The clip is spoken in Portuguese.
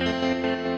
Música